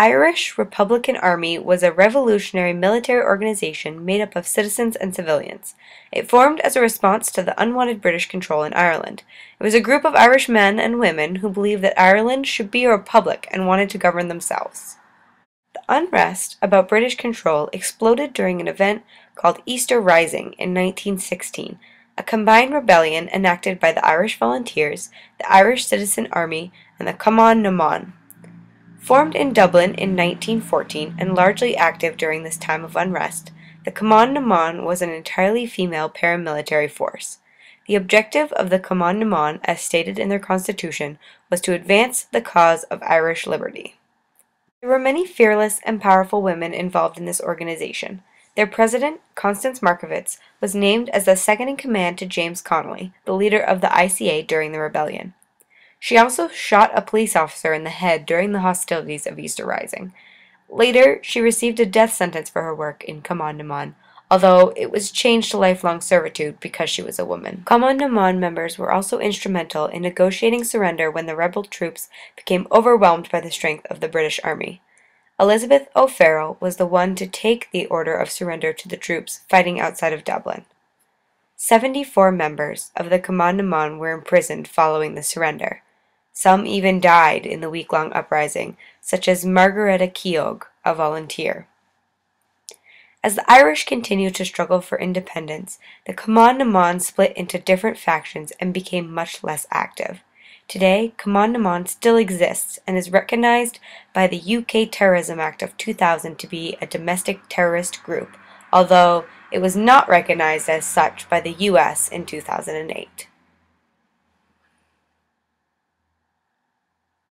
Irish Republican Army was a revolutionary military organization made up of citizens and civilians. It formed as a response to the unwanted British control in Ireland. It was a group of Irish men and women who believed that Ireland should be a republic and wanted to govern themselves. The unrest about British control exploded during an event called Easter Rising in 1916, a combined rebellion enacted by the Irish Volunteers, the Irish Citizen Army, and the Cumann na mBan. Formed in Dublin in 1914 and largely active during this time of unrest, the na mBan was an entirely female paramilitary force. The objective of the na mBan, as stated in their constitution, was to advance the cause of Irish liberty. There were many fearless and powerful women involved in this organization. Their president, Constance Markievicz, was named as the second in command to James Connolly, the leader of the ICA during the rebellion. She also shot a police officer in the head during the hostilities of Easter Rising. Later, she received a death sentence for her work in Cumann although it was changed to lifelong servitude because she was a woman. Cumann members were also instrumental in negotiating surrender when the rebel troops became overwhelmed by the strength of the British Army. Elizabeth O'Farrell was the one to take the order of surrender to the troops fighting outside of Dublin. Seventy-four members of the mBan were imprisoned following the surrender. Some even died in the week-long uprising, such as Margaretta Keogh, a volunteer. As the Irish continued to struggle for independence, the mBan split into different factions and became much less active. Today, mBan still exists and is recognized by the UK Terrorism Act of 2000 to be a domestic terrorist group, although it was not recognized as such by the US in 2008.